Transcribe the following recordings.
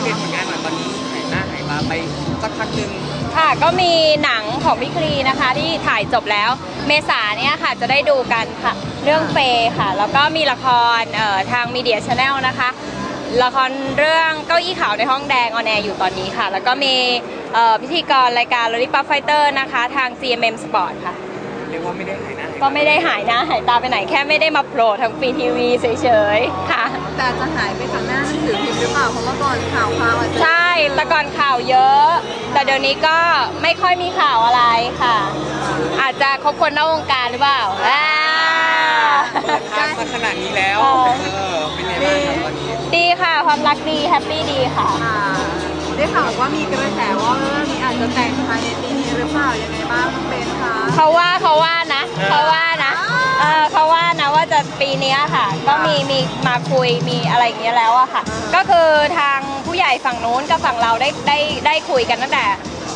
อัปเดตผลงานหน่อยตอนนี้หายหน้าหายตาไปสักพักหนึ่งค่ะก็มีหนังของพี่คลีนะคะ ที่ถ่ายจบแล้ว เมษาเนี่ยค่ะจะได้ดูกันค่ะ เรื่องเฟย์ค่ะ แล้วก็มีละครเอ่อทางมีเดียชาแนลนะคะ ละครเรื่องเก้าอี้ขาวในห้องแดง on air อยู่ตอนนี้ค่ะ แล้วก็มีเอ่อพิธีกรรายการ Lollipop Fighter นะคะ ทาง CMM Sport ค่ะ เรียกว่าไม่ได้หายหน้าหายตา ก็ไม่ได้หายหน้าหายตาไปไหนแค่ไม่ได้มาโผล่ทาง free TV เฉยๆค่ะ แต่จะหายไปจากหน้าหนังสือพิมพ์หรือเปล่าเพราะว่าก่อนข่าวข่าวอาจจะใช่แต่ก่อนข่าวเยอะ แต่เดี๋ยวนี้ก็ไม่ค่อยมีข่าวอะไรค่ะ อาจจะคบคนนอกวงการหรือเปล่าอ่าเปิดทางมาขนาดนี้แล้วเออเออ เป็นไงบ้างครับตอนนี้ ดีค่ะ ความรักดีแฮปปี้ดีค่ะ อ่าได้ข่าวว่ามีกระแสว่าเออมีอาจจะแต่งภายในปีนี้หรือเปล่ายังไงบ้างน้องเบนคะเขาว่าเขาว่านะ เขาว่า ปีเนี้ยค่ะ ก็มีมีมาคุยมีอะไรอย่างเงี้ยแล้วอะค่ะ ก็คือทางผู้ใหญ่ฝั่งนู้นกับฝั่งเราได้ได้ได้คุยกันตั้งแต่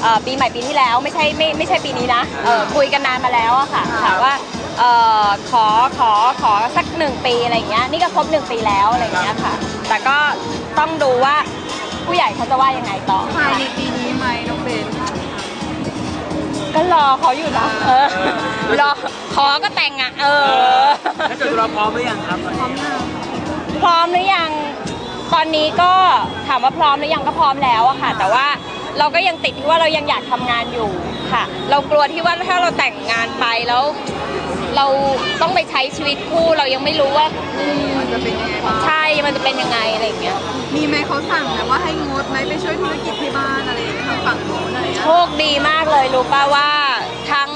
เอ่อปีใหม่ปีที่แล้วไม่ใช่ไม่ไม่ใช่ปีนี้นะเออคุยกันนานมาแล้วอะค่ะค่ะว่าเออขอขอขอสักหนึ่งปีอะไรอย่างเงี้ยนี่ก็ครบหนึ่งปีแล้วอะไรอย่างเงี้ยค่ะ แต่ก็ต้องดูว่าผู้ใหญ่เขาจะว่ายังไงต่อ ภายในปีนี้ไหมน้องเบน ก็รอเขาอยู่นะเออรอขอก็แต่งอะ เออ แล้วจุดเราพร้อมหรือยังครับพร้อมยังพร้อมหรือยัง ตอนนี้ก็ถามว่าพร้อมหรือยังก็พร้อมแล้วอะค่ะ แต่ว่าเราก็ยังติดที่ว่าเรายังอยากทำงานอยู่ค่ะ เรากลัวที่ว่าถ้าเราแต่งงานไปแล้ว เราต้องไปใช้ชีวิตคู่เรายังไม่รู้ว่าอืมมันจะเป็นยังไงบ้างใช่ มันจะเป็นยังไงอะไรอย่างเงี้ย มีไหมเขาสั่งนะว่าให้งดไหมไปช่วยธุรกิจที่บ้านอะไรอย่างเงี้ยทางฝั่งโน้นอะไรอย่างเงี้ยโชคดีมากเล ยรู้ป่าว่าทั้ง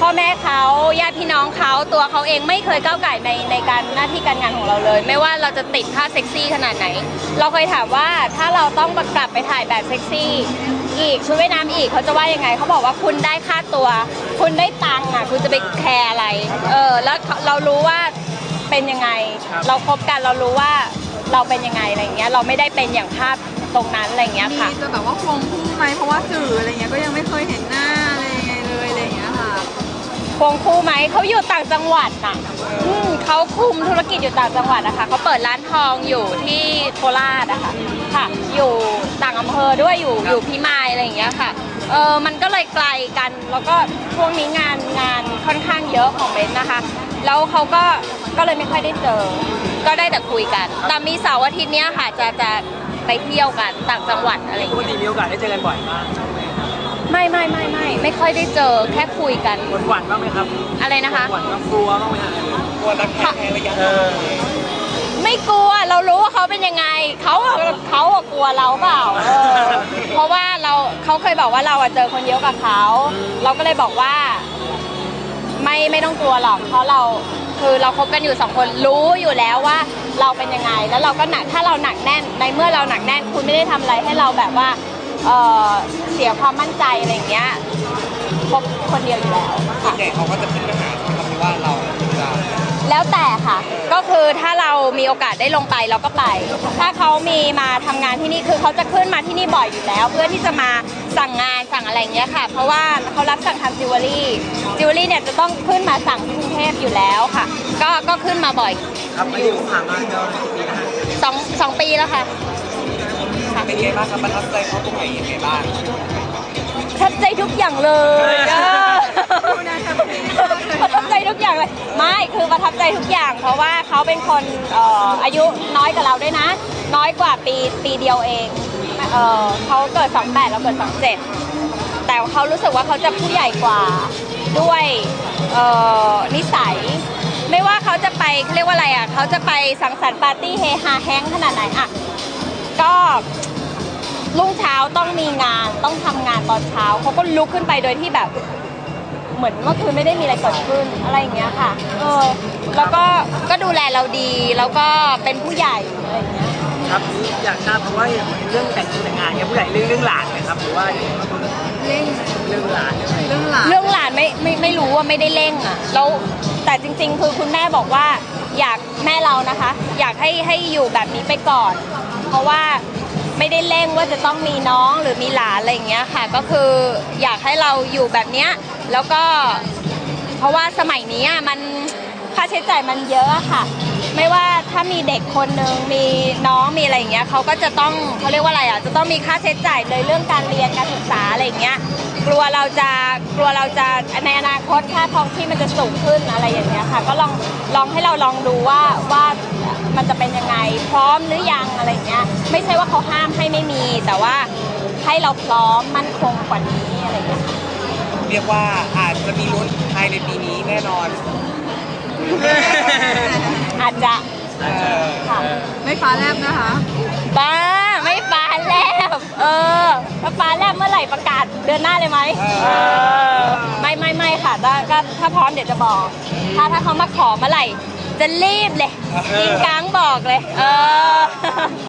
พ่อแม่เขาญาติพี่น้องเขาตัวเขาเองไม่เคยก้าวไก่ในในการหน้าที่การงานของเราเลย ไม่ว่าเราจะติดท่าเซ็กซี่ขนาดไหน เราเคยถามว่าถ้าเราต้องกลับไปถ่ายแบบเซ็กซี่อีกชุดว่ายน้ำอีกเขาจะว่ายังไงเขาบอกว่าคุณได้ค่าตัว คุณได้ตังค์อะคุณจะไปแคร์อะไรเออแล้วเรารู้ว่าเป็นยังไง เราคบกันเรารู้ว่าเราเป็นยังไงอะไรเงี้ยเราไม่ได้เป็นอย่างภาพ ตรงนั้นอะไรอย่างเงี้ยมีค่ะจะแบบว่าควงคู่ไหมเพราะว่าสื่ออะไรเงี้ยก็ยังไม่เคยเห็นหน้าอะไรยังไงเลยอะไรอย่างเงี้ยค่ะ ควงคู่ไหมเขาอยู่ต่างจังหวัดน่ะอืมเขาคุมธุรกิจอยู่ต่างจังหวัดนะคะเขาเปิดร้านทองอยู่ที่โคราชนะคะค่ะ อยู่ต่างอำเภอด้วยอยู่อยู่พิมายอะไรอย่างเงี้ยค่ะเออมันก็เลยไกลกันแล้วก็ช่วงนี้งานงานค่อนข้างเยอะของเบนซ์นะคะ แล้วเขาก็ก็เลยไม่ค่อยได้เจอ ก็ได้แต่คุยกัน แต่มีเสาร์อาทิตย์เนี้ยค่ะจะจะ ไปเที่ยวกันต่างจังหวัดอะไรอย่างปกเงี้ยติมีโอกาสได้เจอกันบ่อยมากไม่ไม่ไม่ไม่ไม่ค่อยได้เจอแค่คุยกันหวั่นหวั่นบ้างไหมครับอะไรนะคะหวั่นบ้างกลัวบ้างไหมครับกลัวรักแท้ระยะเออไม่กลัวเรารู้ว่าเขาเป็นยังไงเขาอะเขาอะกลัวเราเปล่าเออเพราะว่าเราเขาเคยบอกว่าเราอะเจอคนเยอะกว่าเขาเราก็เลยบอกว่า ไม่ไม่ต้องกลัวหรอกเพราะเราคือเราคบกันอยู่สองคนรู้อยู่แล้วว่า เราเป็นยังไง แล้วเราก็หนักถ้าเราหนักแน่นในเมื่อเราหนักแน่น คุณไม่ได้ทำอะไรให้เราแบบว่าเออเสียความมั่นใจอะไรอย่างเงี้ยคบคนเดียวอยู่แล้วส่วนใหญ่เขาก็จะพิมพ์มาหาใช่ไหมครับที่ว่าเรา แล้วแต่ค่ะ ก็คือถ้าเรามีโอกาสได้ลงไปเราก็ไป ถ้าเขามีมาทำงานที่นี่คือเขาจะขึ้นมาที่นี่บ่อยอยู่แล้ว เพื่อที่จะมาสั่งงานสั่งอะไรอย่างเงี้ยค่ะ เพราะว่าเขารับสั่งทำ jewelry jewelry เนี่ยจะต้องขึ้นมาสั่งที่กรุงเทพอยู่แล้วค่ะ ก็ก็ขึ้นมาบ่อยครับอันนี้ผมผ่านมาแล้วปีนะฮะสองสองปีแล้วค่ะค่ะเป็นไงบ้างครับประทับใจเขาตรงไหนยังไงบ้างประทับใจทุกอย่างเลยเออดูนะแฮ ประทับใจทุกอย่างเลย ไม่คือประทับใจทุกอย่าง เพราะว่าเขาเป็นคนเอ่ออายุน้อยกว่าเราด้วยนะ น้อยกว่าปีปีเดียวเองเออเขาเกิด 28 เราเกิด 27 แต่เขารู้สึกว่าเขาจะผู้ใหญ่กว่าด้วยเอ่อนิสัย ไม่ว่าเขาจะไปเขาเรียกว่าอะไรอะเขาจะไปสังสรรค์ปาร์ตี้เฮฮาแฮงขนาดไหนอะก็รุ่งเช้าต้องมีงานต้องทำงานตอนเช้าเขาก็ลุกขึ้นไปโดยที่แบบ เหมือนเมื่อคืนไม่ได้มีอะไรเกิดขึ้นอะไรอย่างเงี้ยค่ะ เออ แล้วก็ก็ดูแลเราดีแล้วก็เป็นผู้ใหญ่อะไรอย่างเงี้ย ครับอยากทราบเพราะว่าเรื่องแต่งแต่งงานเนี่ยผู้ใหญ่เรื่องเรื่องหลานนะครับหรือว่าเร่งเรื่องหลานเรื่องหลานเรื่องหลานไม่ไม่ไม่รู้ว่าไม่ได้เร่งอะแล้วแต่จริง ๆ คือคุณแม่บอกว่าอยากแม่เรานะคะ อยากให้ให้อยู่แบบนี้ไปก่อน เพราะว่า ไม่ได้เร่งว่าจะต้องมีน้องหรือมีหลานอะไรอย่างเงี้ยค่ะ ก็คืออยากให้เราอยู่แบบเนี้ยแล้วก็เพราะว่าสมัยนี้มันค่าใช้จ่ายมันเยอะค่ะ ไม่ว่าถ้ามีเด็กคนหนึ่งมีน้องมีอะไรอย่างเงี้ยเขาก็จะต้องเขาเรียกว่าอะไรอะจะต้องมีค่าใช้จ่ายเลยเรื่องการเรียนการศึกษาอะไรอย่างเงี้ยกลัวเราจะกลัวเราจะในอนาคตค่าท้องที่มันจะสูงขึ้นอะไรอย่างเงี้ยค่ะ ก็ลองลองให้เราลองดูว่าว่ามันจะเป็น ร้อมหรือยังอะไรเงี้ยไม่ใช่ว่าเขาห้ามให้ไม่มี แต่ว่าให้เราพร้อมมั่นคงกว่านี้อะไรอย่างเงี้ยเรียกว่าอาจจะมีลุ้นภายในปีนี้แน่นอน อาจจะเออค่ะไม่ฟ้าแลบนะคะบ้าไม่ฟ้าแลบเออถ้าฟ้าแลบเมื่อไหร่ประกาศเดือนหน้าเลยไหมเออไม่ไม่ไม่ค่ะถ้าก็ถ้าพร้อมเดี๋ยวจะบอก ถ้าถ้าเขามาขอเมื่อไหร่ จะรีบเลยยิงกลางบอกเลย เออ